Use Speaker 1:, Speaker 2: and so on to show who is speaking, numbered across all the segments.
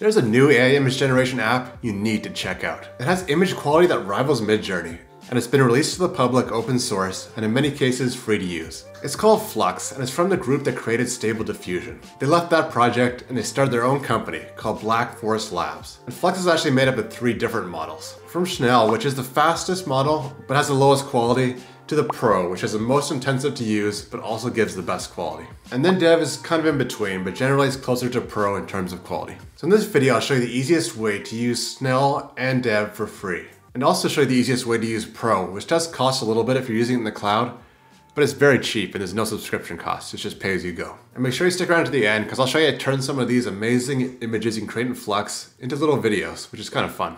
Speaker 1: There's a new AI image generation app you need to check out. It has image quality that rivals Midjourney, and it's been released to the public open source and in many cases free to use. It's called Flux and it's from the group that created Stable Diffusion. They left that project and they started their own company called Black Forest Labs. And Flux is actually made up of three different models. From Schnell, which is the fastest model but has the lowest quality, to the Pro, which is the most intensive to use, but also gives the best quality. And then Dev is kind of in between, but generally it's closer to Pro in terms of quality. So in this video, I'll show you the easiest way to use Schnell and Dev for free. And also show you the easiest way to use Pro, which does cost a little bit if you're using it in the cloud, but it's very cheap and there's no subscription cost. It's just pay as you go. And make sure you stick around to the end because I'll show you how to turn some of these amazing images you can create in Flux into little videos, which is kind of fun.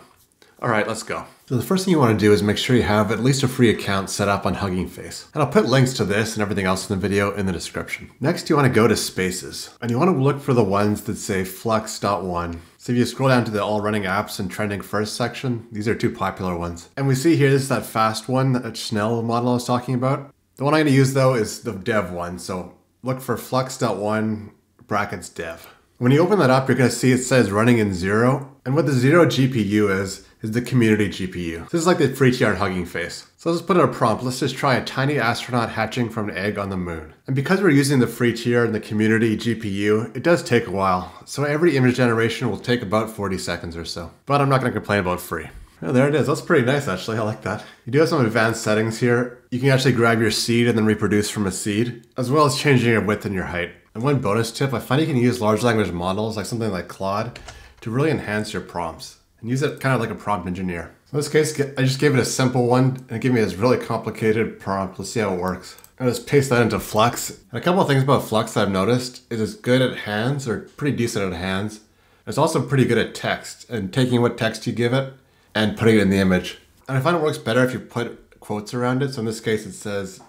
Speaker 1: All right, let's go. So the first thing you want to do is make sure you have at least a free account set up on Hugging Face. And I'll put links to this and everything else in the video in the description. Next, you want to go to Spaces. And you want to look for the ones that say Flux.one. So if you scroll down to the all running apps and trending first section, these are two popular ones. And we see here, this is that fast one, that Schnell model I was talking about. The one I'm going to use though is the dev one. So look for Flux.one brackets dev. When you open that up, you're to see it says running in zero. And what the zero GPU is, is the community GPU. This is like the free tier Hugging Face. So let's put in a prompt. Let's just try a tiny astronaut hatching from an egg on the moon. And because we're using the free tier and the community GPU, it does take a while. So every image generation will take about 40 seconds or so. But I'm not to complain about free. Oh, there it is. That's pretty nice, actually. I like that. You do have some advanced settings here. You can actually grab your seed and then reproduce from a seed, as well as changing your width and your height. And one bonus tip, I find you can use large language models like something like Claude to really enhance your prompts and use it kind of like a prompt engineer. So in this case, I just gave it a simple one and it gave me this really complicated prompt. Let's see how it works. I just paste that into Flux. And a couple of things about Flux I've noticed is it's good at hands or pretty decent at hands. It's also pretty good at text and taking what text you give it and putting it in the image. And I find it works better if you put quotes around it. So in this case, it says,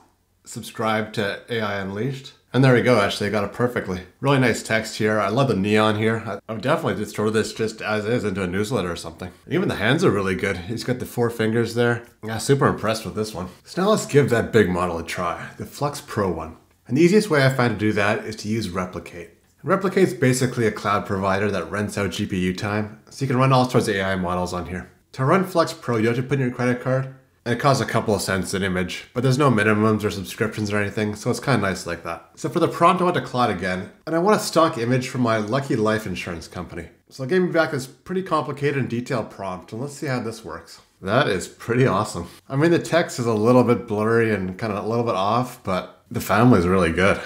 Speaker 1: subscribe to AI Unleashed. And there we go, actually, I got it perfectly. Really nice text here. I love the neon here. I, would definitely just throw this just as is into a newsletter or something. even the hands are really good. He's got the four fingers there. Yeah, super impressed with this one. So now let's give that big model a try, the Flux Pro one. And the easiest way I find to do that is to use Replicate. Replicate's basically a cloud provider that rents out GPU time, so you can run all sorts of AI models on here. To run Flux Pro, you have to put in your credit card, and it costs a couple of cents an image, but there's no minimums or subscriptions or anything, so it's kind of nice like that. So for the prompt, I went to Claude again, and I want a stock image from my Lucky Life Insurance company. So it gave me back this pretty complicated and detailed prompt, and let's see how this works. That is pretty awesome. I mean, the text is a little bit blurry and kind of a little bit off, but the family is really good.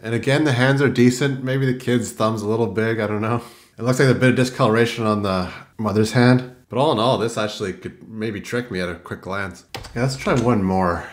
Speaker 1: And again, the hands are decent. Maybe the kid's thumb's a little big, I don't know. It looks like a bit of discoloration on the mother's hand. But all in all, this actually could maybe trick me at a quick glance. Yeah, let's try one more.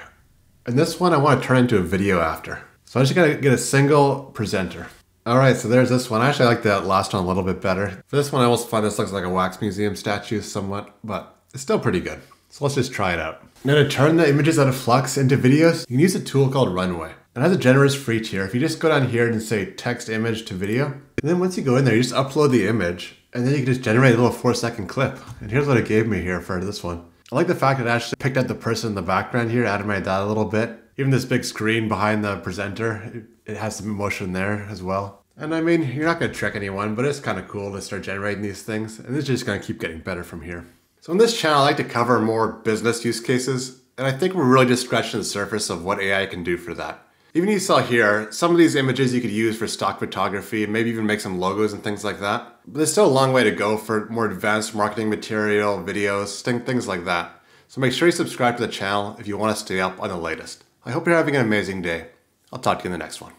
Speaker 1: And this one I want to turn into a video after. So I'm just gotta get a single presenter. All right, so there's this one. I actually like that last one a little bit better. For this one, I almost find this looks like a wax museum statue somewhat, but it's still pretty good. So let's just try it out. Now to turn the images out of Flux into videos, you can use a tool called Runway. It has a generous free tier. If you just go down here and say text image to video, and then once you go in there, you just upload the image, and then you can just generate a little four second clip. And here's what it gave me here for this one. I like the fact that it actually picked out the person in the background here, animated that a little bit. Even this big screen behind the presenter, it has some emotion there as well. And I mean, you're not gonna trick anyone, but it's kind of cool to start generating these things. And it's just gonna keep getting better from here. So in this channel, I like to cover more business use cases. And I think we're really just scratching the surface of what AI can do for that. Even you saw here, some of these images you could use for stock photography, and maybe even make some logos and things like that. But there's still a long way to go for more advanced marketing material, videos, things like that. So make sure you subscribe to the channel if you want to stay up on the latest. I hope you're having an amazing day. I'll talk to you in the next one.